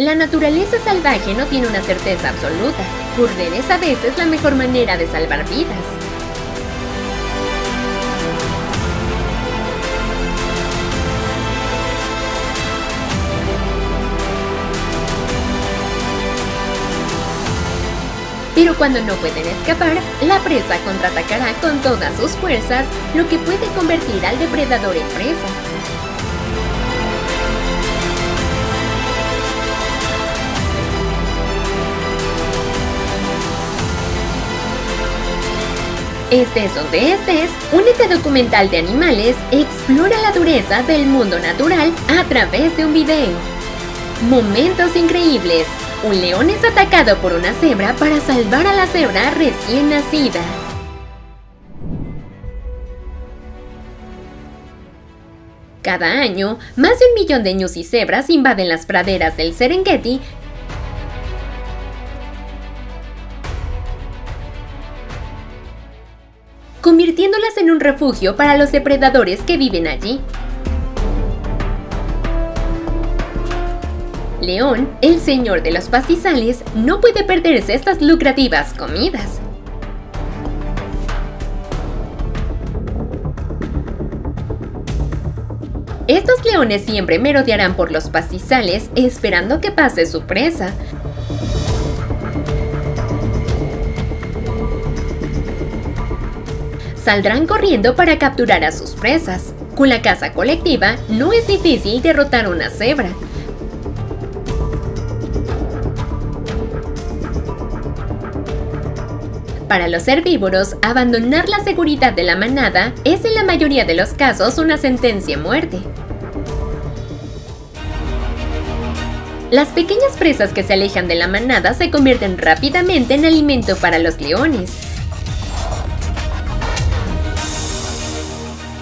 La naturaleza salvaje no tiene una certeza absoluta. Correr es a veces la mejor manera de salvar vidas. Pero cuando no pueden escapar, la presa contraatacará con todas sus fuerzas, lo que puede convertir al depredador en presa. Estés donde estés, únete documental de animales explora la dureza del mundo natural a través de un video. Momentos increíbles. Un león es atacado por una cebra para salvar a la cebra recién nacida. Cada año, más de un millón de ñus y cebras invaden las praderas del Serengeti convirtiéndolas en un refugio para los depredadores que viven allí. León, el señor de los pastizales, no puede perderse estas lucrativas comidas. Estos leones siempre merodearán por los pastizales esperando que pase su presa, saldrán corriendo para capturar a sus presas. Con la caza colectiva no es difícil derrotar una cebra. Para los herbívoros, abandonar la seguridad de la manada es en la mayoría de los casos una sentencia muerte. Las pequeñas presas que se alejan de la manada se convierten rápidamente en alimento para los leones.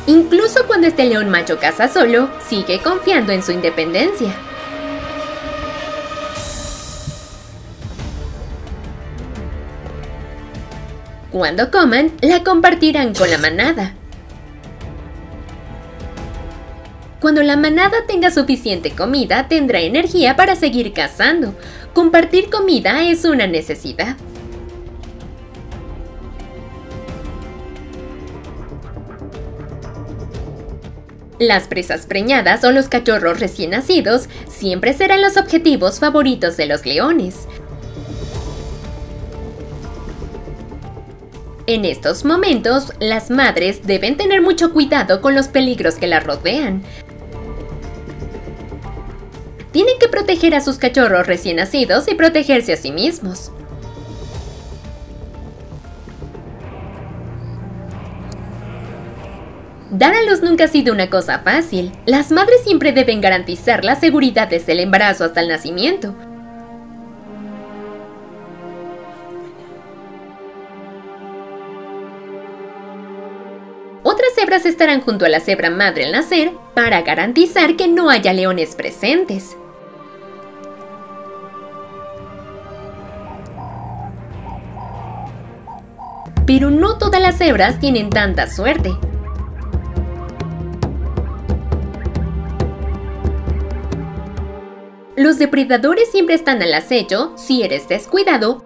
Incluso cuando este león macho caza solo, sigue confiando en su independencia. Cuando coman, la compartirán con la manada. Cuando la manada tenga suficiente comida, tendrá energía para seguir cazando. Compartir comida es una necesidad. Las presas preñadas o los cachorros recién nacidos siempre serán los objetivos favoritos de los leones. En estos momentos, las madres deben tener mucho cuidado con los peligros que las rodean. Tienen que proteger a sus cachorros recién nacidos y protegerse a sí mismos. Dar a luz nunca ha sido una cosa fácil. Las madres siempre deben garantizar la seguridad desde el embarazo hasta el nacimiento. Otras cebras estarán junto a la cebra madre al nacer para garantizar que no haya leones presentes. Pero no todas las cebras tienen tanta suerte. Los depredadores siempre están al acecho si eres descuidado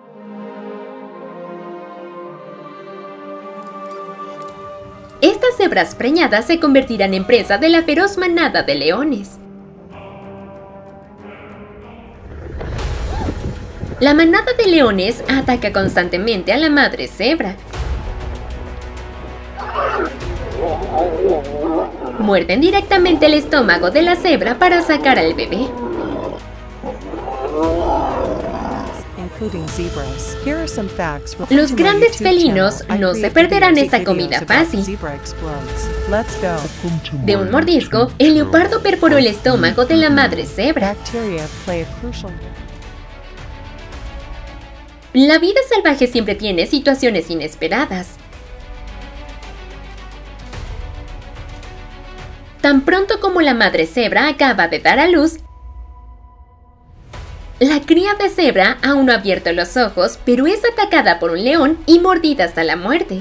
Estas cebras preñadas se convertirán en presa de la feroz manada de leones. La manada de leones ataca constantemente a la madre cebra. Muerden directamente el estómago de la cebra para sacar al bebé. Los grandes felinos no se perderán esta comida fácil. De un mordisco, el leopardo perforó el estómago de la madre cebra. La vida salvaje siempre tiene situaciones inesperadas. Tan pronto como la madre cebra acaba de dar a luz, la cría de cebra aún no ha abierto los ojos, pero es atacada por un león y mordida hasta la muerte.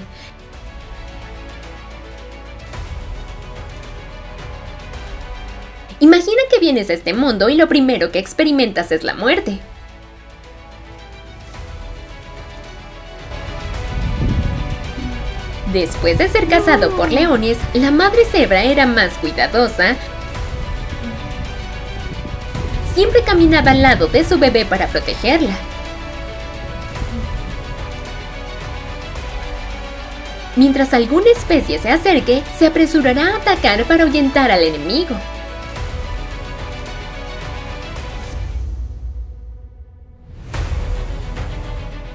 Imagina que vienes a este mundo y lo primero que experimentas es la muerte. Después de ser cazado por leones, la madre cebra era más cuidadosa. Siempre caminaba al lado de su bebé para protegerla. Mientras alguna especie se acerque, se apresurará a atacar para ahuyentar al enemigo.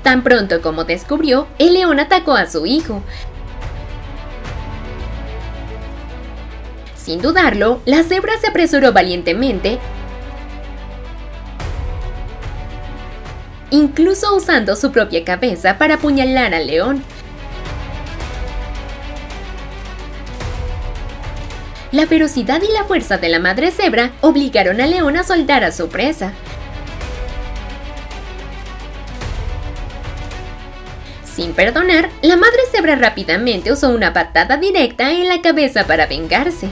Tan pronto como descubrió, el león atacó a su hijo. Sin dudarlo, la cebra se apresuró valientemente, incluso usando su propia cabeza para apuñalar al león. La ferocidad y la fuerza de la madre cebra obligaron al león a soltar a su presa. Sin perdonar, la madre cebra rápidamente usó una patada directa en la cabeza para vengarse.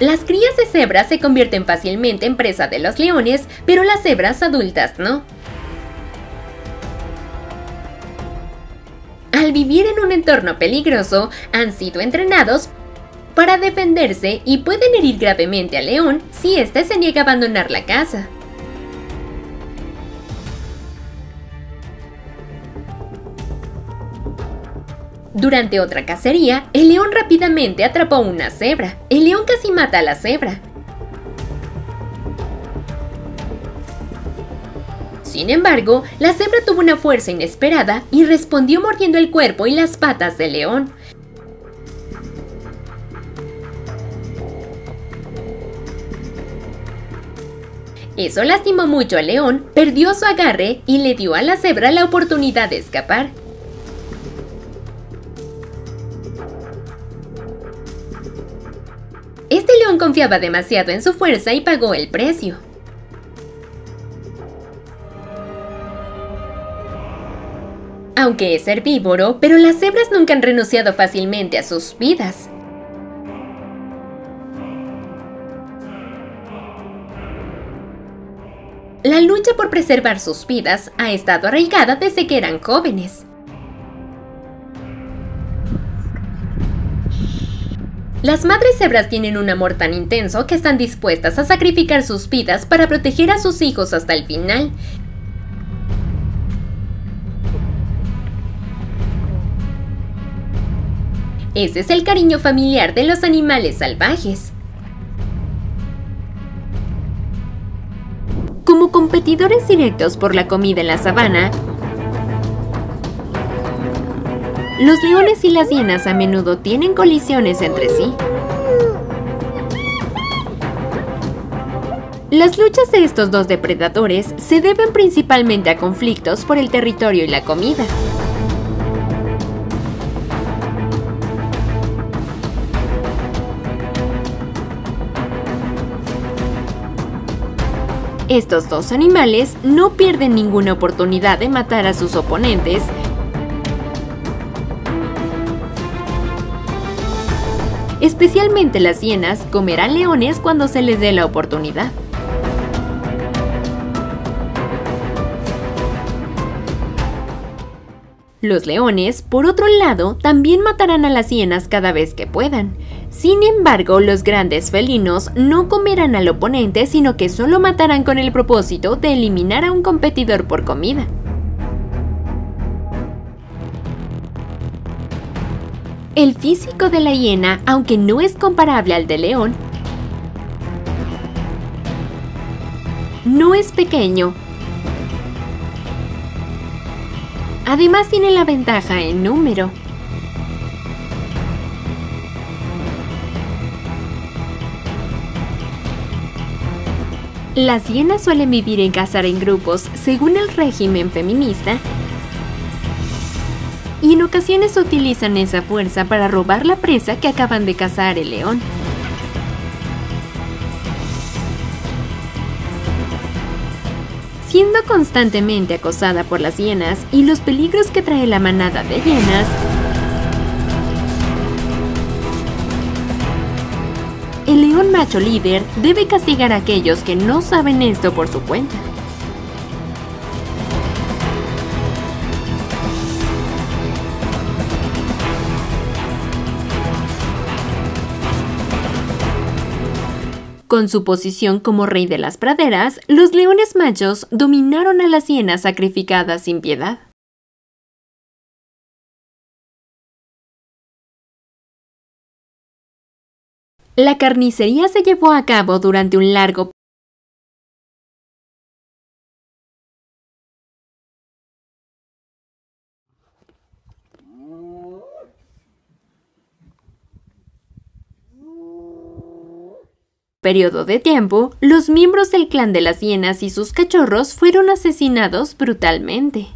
Las crías de cebras se convierten fácilmente en presa de los leones, pero las cebras adultas no. Al vivir en un entorno peligroso, han sido entrenados para defenderse y pueden herir gravemente al león si éste se niega a abandonar la casa. Durante otra cacería, el león rápidamente atrapó una cebra. El león casi mata a la cebra. Sin embargo, la cebra tuvo una fuerza inesperada y respondió mordiendo el cuerpo y las patas del león. Eso lastimó mucho al león, perdió su agarre y le dio a la cebra la oportunidad de escapar. Confiaba demasiado en su fuerza y pagó el precio. Aunque es herbívoro, pero las cebras nunca han renunciado fácilmente a sus vidas. La lucha por preservar sus vidas ha estado arraigada desde que eran jóvenes. Las madres cebras tienen un amor tan intenso que están dispuestas a sacrificar sus vidas para proteger a sus hijos hasta el final. Ese es el cariño familiar de los animales salvajes. Como competidores directos por la comida en la sabana, Los leones y las hienas a menudo tienen colisiones entre sí. Las luchas de estos dos depredadores se deben principalmente a conflictos por el territorio y la comida. Estos dos animales no pierden ninguna oportunidad de matar a sus oponentes Especialmente las hienas comerán leones cuando se les dé la oportunidad. Los leones, por otro lado, también matarán a las hienas cada vez que puedan. Sin embargo, los grandes felinos no comerán al oponente, sino que solo matarán con el propósito de eliminar a un competidor por comida. El físico de la hiena, aunque no es comparable al del león, no es pequeño. Además tiene la ventaja en número. Las hienas suelen vivir en cazar en grupos según el régimen feminista y en ocasiones utilizan esa fuerza para robar la presa que acaban de cazar el león. Siendo constantemente acosada por las hienas y los peligros que trae la manada de hienas, el león macho líder debe castigar a aquellos que no saben esto por su cuenta. Con su posición como rey de las praderas, los leones machos dominaron a las hienas sacrificadas sin piedad. La carnicería se llevó a cabo durante un largo periodo de tiempo, los miembros del clan de las hienas y sus cachorros fueron asesinados brutalmente.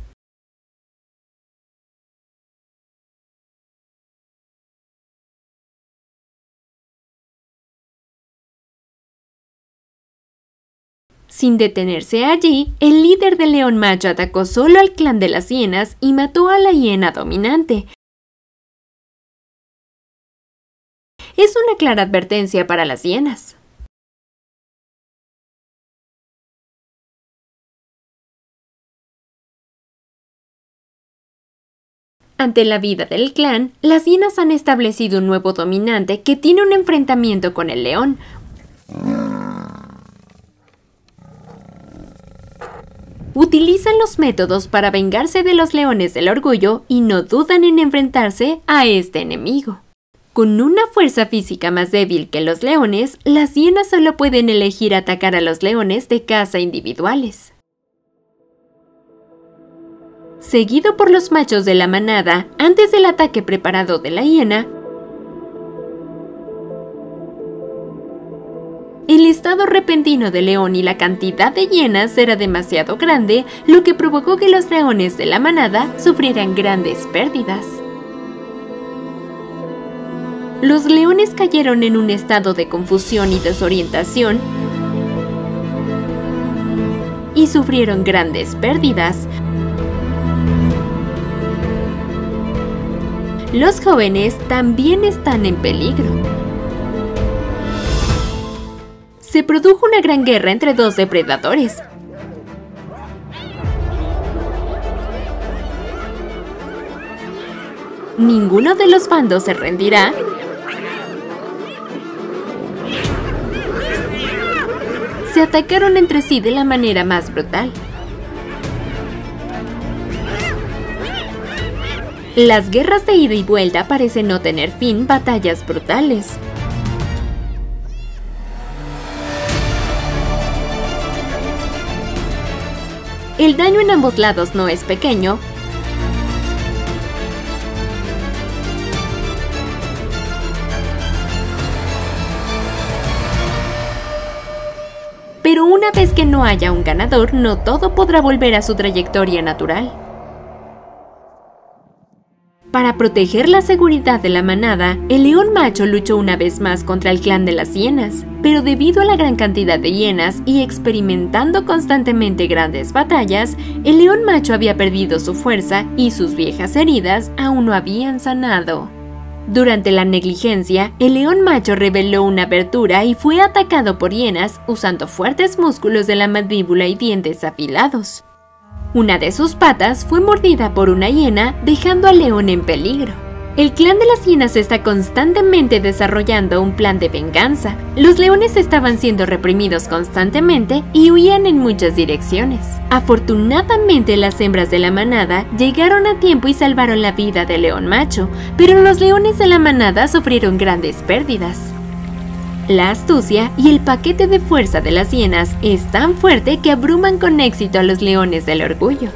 Sin detenerse allí, el líder del león macho atacó solo al clan de las hienas y mató a la hiena dominante. Es una clara advertencia para las hienas. Ante la vida del clan, las hienas han establecido un nuevo dominante que tiene un enfrentamiento con el león. Utilizan los métodos para vengarse de los leones del orgullo y no dudan en enfrentarse a este enemigo. Con una fuerza física más débil que los leones, las hienas solo pueden elegir atacar a los leones de caza individuales seguido por los machos de la manada antes del ataque preparado de la hiena, El estado repentino del león y la cantidad de hienas era demasiado grande, lo que provocó que los leones de la manada sufrieran grandes pérdidas. Los leones cayeron en un estado de confusión y desorientación y sufrieron grandes pérdidas, los jóvenes también están en peligro. Se produjo una gran guerra entre dos depredadores. Ninguno de los bandos se rendirá se atacaron entre sí de la manera más brutal. Las guerras de ida y vuelta parecen no tener fin, batallas brutales. El daño en ambos lados no es pequeño, pero una vez que no haya un ganador, no todo podrá volver a su trayectoria natural. Para proteger la seguridad de la manada, el león macho luchó una vez más contra el clan de las hienas, pero debido a la gran cantidad de hienas y experimentando constantemente grandes batallas, el león macho había perdido su fuerza y sus viejas heridas aún no habían sanado. Durante la negligencia, el león macho reveló una abertura y fue atacado por hienas usando fuertes músculos de la mandíbula y dientes afilados. Una de sus patas fue mordida por una hiena, dejando al león en peligro. El clan de las hienas está constantemente desarrollando un plan de venganza. Los leones estaban siendo reprimidos constantemente y huían en muchas direcciones. Afortunadamente las hembras de la manada llegaron a tiempo y salvaron la vida del león macho, pero los leones de la manada sufrieron grandes pérdidas. La astucia y el paquete de fuerza de las hienas es tan fuerte que abruman con éxito a los leones del orgullo.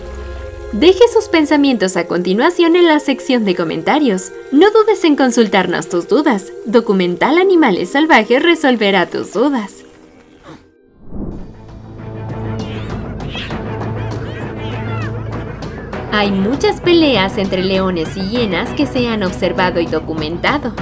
Deje sus pensamientos a continuación en la sección de comentarios. No dudes en consultarnos tus dudas. Documental Animales Salvajes resolverá tus dudas. Hay muchas peleas entre leones y hienas que se han observado y documentado.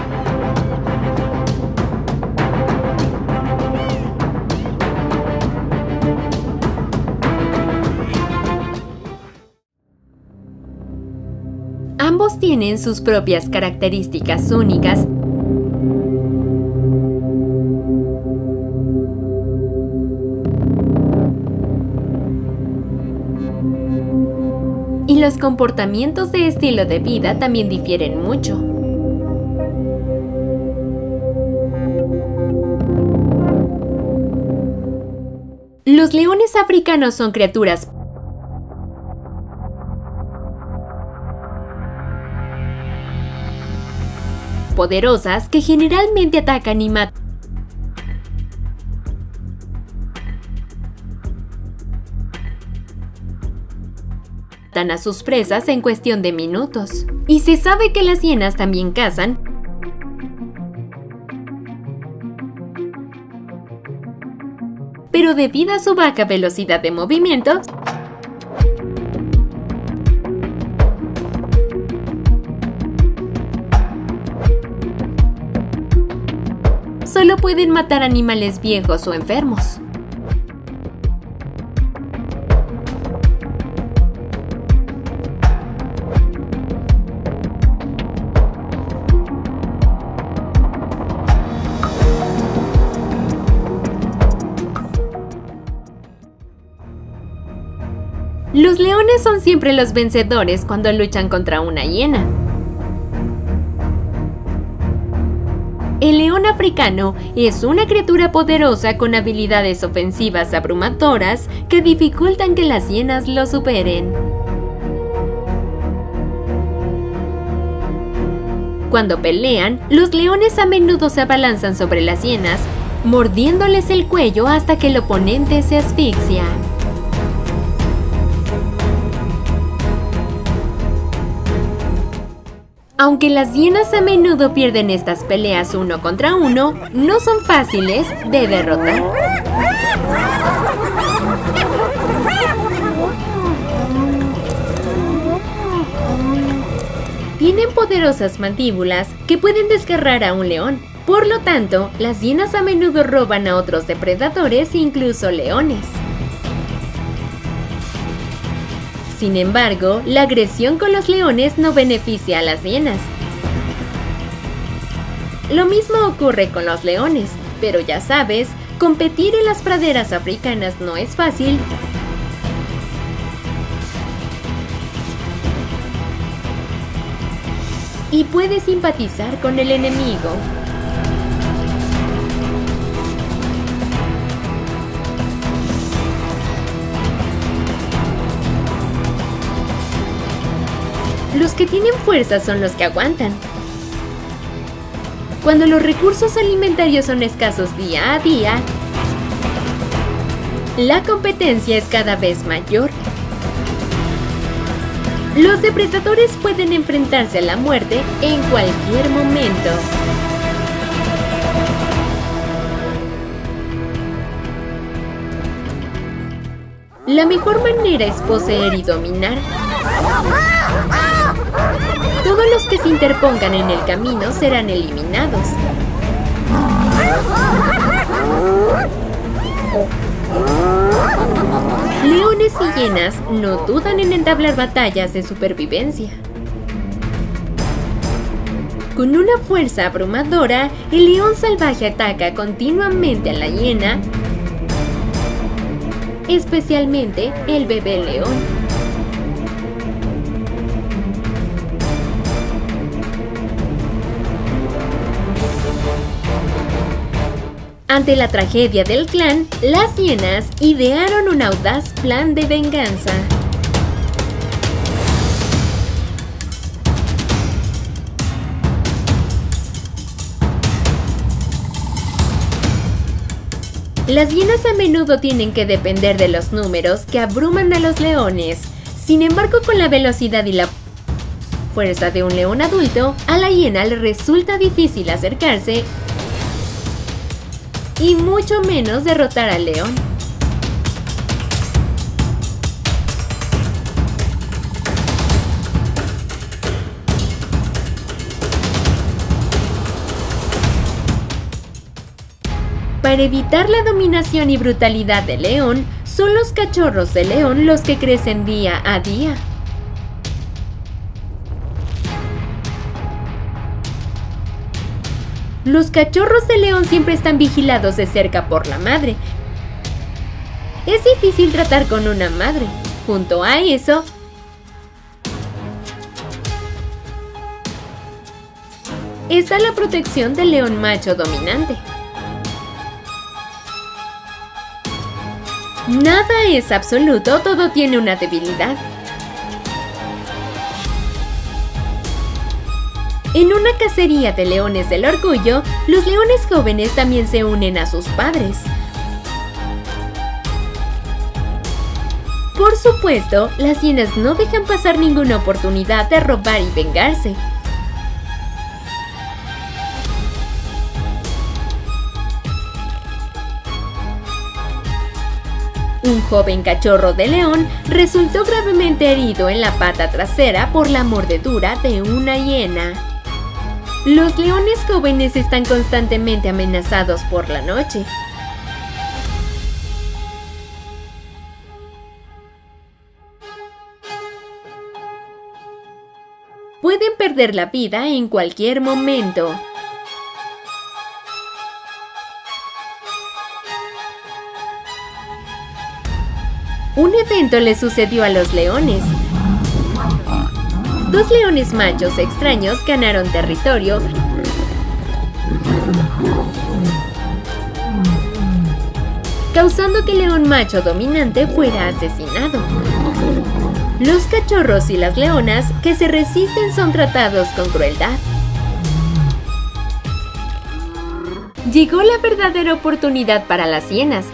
tienen sus propias características únicas y los comportamientos de estilo de vida también difieren mucho. Los leones africanos son criaturas poderosas que generalmente atacan y matan. a sus presas en cuestión de minutos. Y se sabe que las hienas también cazan, pero debido a su baja velocidad de movimiento, pueden matar animales viejos o enfermos. Los leones son siempre los vencedores cuando luchan contra una hiena. El león africano es una criatura poderosa con habilidades ofensivas abrumadoras que dificultan que las hienas lo superen. Cuando pelean, los leones a menudo se abalanzan sobre las hienas, mordiéndoles el cuello hasta que el oponente se asfixia. Aunque las hienas a menudo pierden estas peleas uno contra uno, no son fáciles de derrotar. Tienen poderosas mandíbulas que pueden desgarrar a un león. Por lo tanto, las hienas a menudo roban a otros depredadores, incluso leones. Sin embargo, la agresión con los leones no beneficia a las hienas. Lo mismo ocurre con los leones, pero ya sabes, competir en las praderas africanas no es fácil y puedes simpatizar con el enemigo. Los que tienen fuerza son los que aguantan. Cuando los recursos alimentarios son escasos día a día, la competencia es cada vez mayor. Los depredadores pueden enfrentarse a la muerte en cualquier momento. La mejor manera es poseer y dominar. Todos los que se interpongan en el camino serán eliminados. Leones y hienas no dudan en entablar batallas de supervivencia. Con una fuerza abrumadora, el león salvaje ataca continuamente a la hiena, especialmente el bebé león. Ante la tragedia del clan, las hienas idearon un audaz plan de venganza. Las hienas a menudo tienen que depender de los números que abruman a los leones. Sin embargo, con la velocidad y la fuerza de un león adulto, a la hiena le resulta difícil acercarse y mucho menos derrotar al león. Para evitar la dominación y brutalidad del león, son los cachorros de león los que crecen día a día. Los cachorros de león siempre están vigilados de cerca por la madre. Es difícil tratar con una madre. Junto a eso, está la protección del león macho dominante. Nada es absoluto, todo tiene una debilidad. En una cacería de leones del orgullo, los leones jóvenes también se unen a sus padres. Por supuesto, las hienas no dejan pasar ninguna oportunidad de robar y vengarse. Un joven cachorro de león resultó gravemente herido en la pata trasera por la mordedura de una hiena. Los leones jóvenes están constantemente amenazados por la noche. pueden perder la vida en cualquier momento. Un evento le sucedió a los leones. Dos leones machos extraños ganaron territorio causando que el león macho dominante fuera asesinado. Los cachorros y las leonas que se resisten son tratados con crueldad. Llegó la verdadera oportunidad para las hienas.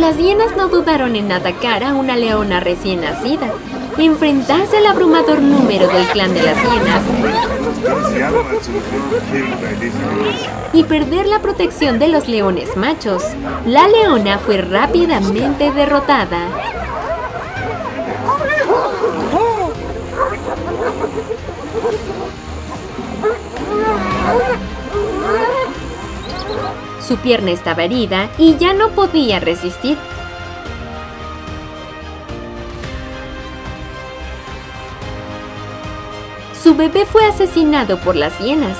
Las hienas no dudaron en atacar a una leona recién nacida, enfrentarse al abrumador número del clan de las hienas y perder la protección de los leones machos. La leona fue rápidamente derrotada. Su pierna estaba herida y ya no podía resistir. Su bebé fue asesinado por las hienas.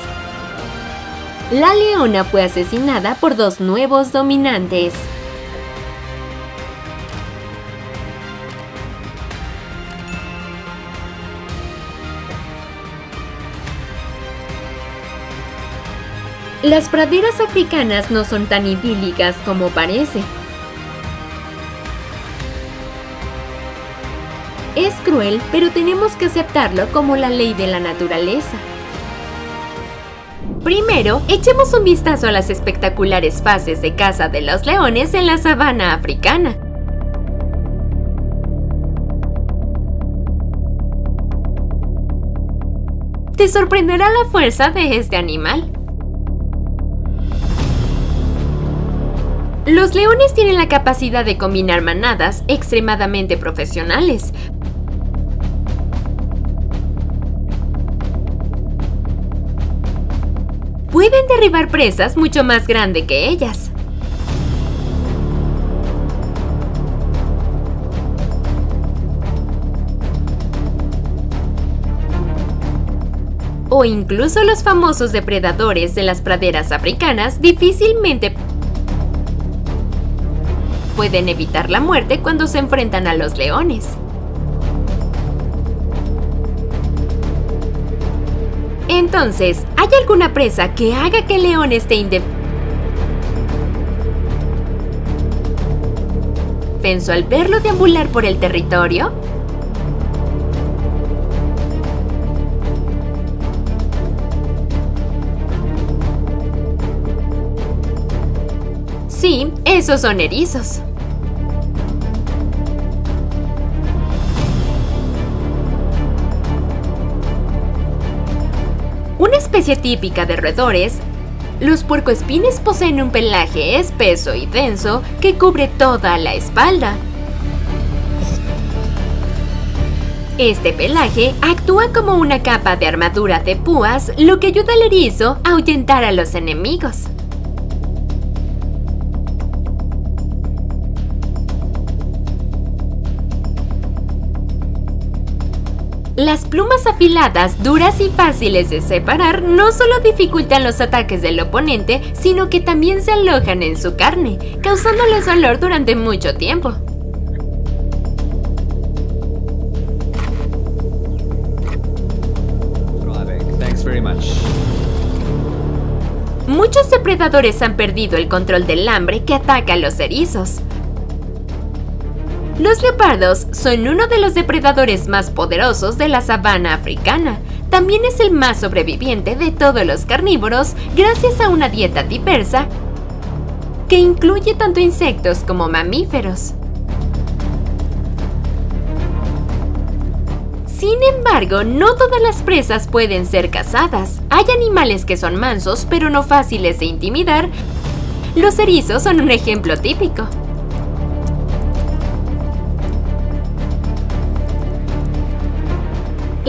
La leona fue asesinada por dos nuevos dominantes. Las praderas africanas no son tan idílicas como parece. Es cruel, pero tenemos que aceptarlo como la ley de la naturaleza. Primero, echemos un vistazo a las espectaculares fases de caza de los leones en la sabana africana. Te sorprenderá la fuerza de este animal. Los leones tienen la capacidad de combinar manadas extremadamente profesionales, pueden derribar presas mucho más grandes que ellas. O incluso los famosos depredadores de las praderas africanas difícilmente pueden evitar la muerte cuando se enfrentan a los leones. Entonces, ¿hay alguna presa que haga que el león esté indefenso al verlo deambular por el territorio? Sí, esos son erizos. Especie típica de roedores, los puercoespines poseen un pelaje espeso y denso que cubre toda la espalda. Este pelaje actúa como una capa de armadura de púas, lo que ayuda al erizo a ahuyentar a los enemigos. Las plumas afiladas, duras y fáciles de separar, no solo dificultan los ataques del oponente, sino que también se alojan en su carne, causándoles dolor durante mucho tiempo. Muchos depredadores han perdido el control del hambre que ataca a los erizos. Los leopardos son uno de los depredadores más poderosos de la sabana africana. También es el más sobreviviente de todos los carnívoros gracias a una dieta diversa que incluye tanto insectos como mamíferos. Sin embargo, no todas las presas pueden ser cazadas. Hay animales que son mansos pero no fáciles de intimidar. Los erizos son un ejemplo típico.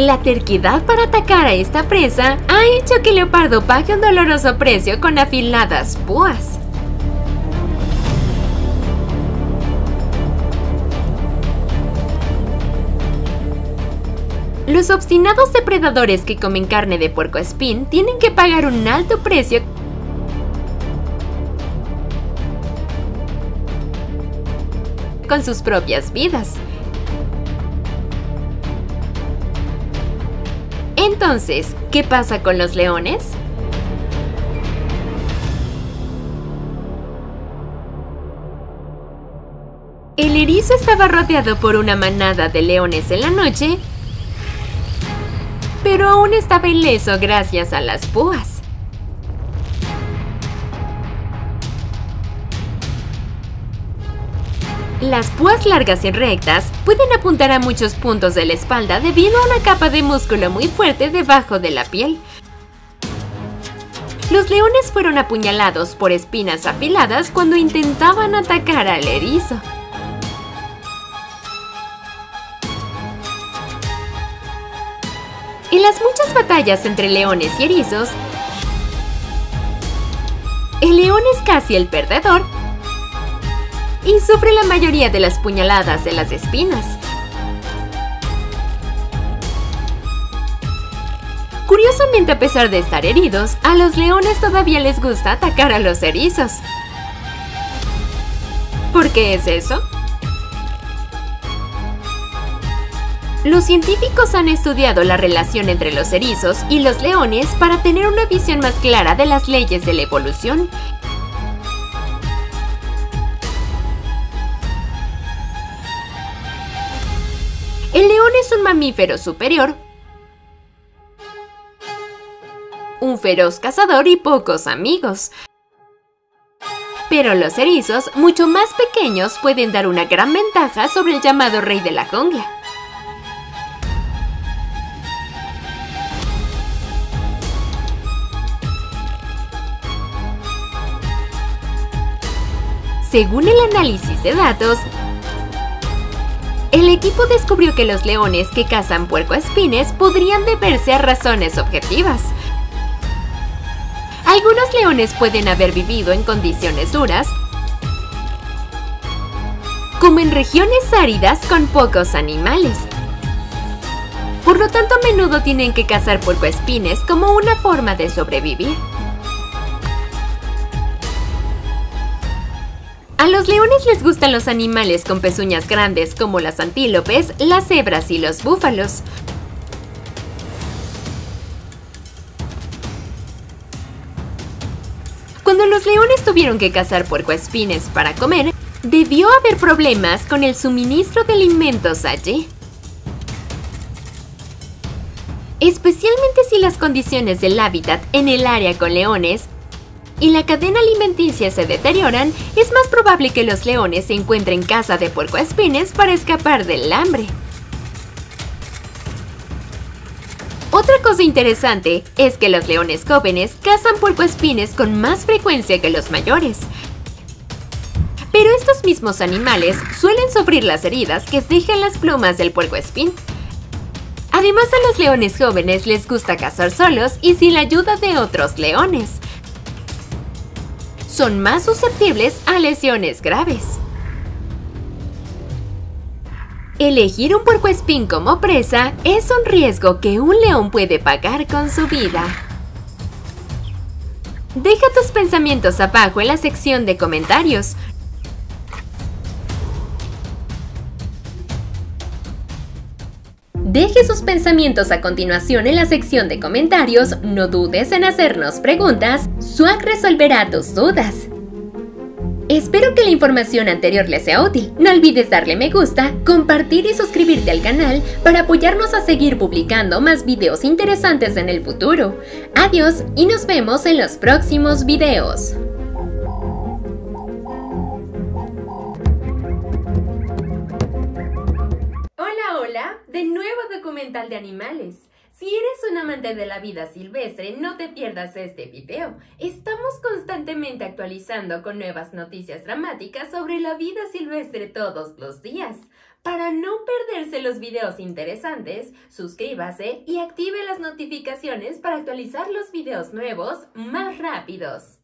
La terquedad para atacar a esta presa ha hecho que leopardo pague un doloroso precio con afiladas púas. Los obstinados depredadores que comen carne de puerco espín tienen que pagar un alto precio con sus propias vidas. Entonces, ¿qué pasa con los leones? El erizo estaba rodeado por una manada de leones en la noche pero aún estaba ileso gracias a las púas. Las púas largas y rectas pueden apuntar a muchos puntos de la espalda debido a una capa de músculo muy fuerte debajo de la piel. Los leones fueron apuñalados por espinas afiladas cuando intentaban atacar al erizo. En las muchas batallas entre leones y erizos, el león es casi el perdedor y sufre la mayoría de las puñaladas de las espinas. Curiosamente, a pesar de estar heridos, a los leones todavía les gusta atacar a los erizos. ¿Por qué es eso? Los científicos han estudiado la relación entre los erizos y los leones para tener una visión más clara de las leyes de la evolución. Un mamífero superior, un feroz cazador y pocos amigos. Pero los erizos, mucho más pequeños, pueden dar una gran ventaja sobre el llamado rey de la jungla. Según el análisis de datos, el equipo descubrió que los leones que cazan puercoespines podrían deberse a razones objetivas. Algunos leones pueden haber vivido en condiciones duras, como en regiones áridas con pocos animales. Por lo tanto, a menudo tienen que cazar puercoespines como una forma de sobrevivir. A los leones les gustan los animales con pezuñas grandes como las antílopes, las cebras y los búfalos. Cuando los leones tuvieron que cazar puercoespines para comer, debió haber problemas con el suministro de alimentos allí. Especialmente si las condiciones del hábitat en el área con leones y la cadena alimenticia se deterioran, es más probable que los leones se encuentren casa de puercoespines para escapar del hambre. Otra cosa interesante es que los leones jóvenes cazan puercoespines con más frecuencia que los mayores. Pero estos mismos animales suelen sufrir las heridas que dejan las plumas del puercoespín. Además a los leones jóvenes les gusta cazar solos y sin la ayuda de otros leones son más susceptibles a lesiones graves. Elegir un puercoespín como presa es un riesgo que un león puede pagar con su vida. Deja tus pensamientos abajo en la sección de comentarios. Deje sus pensamientos a continuación en la sección de comentarios, no dudes en hacernos preguntas, Swag resolverá tus dudas. Espero que la información anterior les sea útil. No olvides darle me gusta, compartir y suscribirte al canal para apoyarnos a seguir publicando más videos interesantes en el futuro. Adiós y nos vemos en los próximos videos. De nuevo documental de animales. Si eres un amante de la vida silvestre, no te pierdas este video. Estamos constantemente actualizando con nuevas noticias dramáticas sobre la vida silvestre todos los días. Para no perderse los videos interesantes, suscríbase y active las notificaciones para actualizar los videos nuevos más rápidos.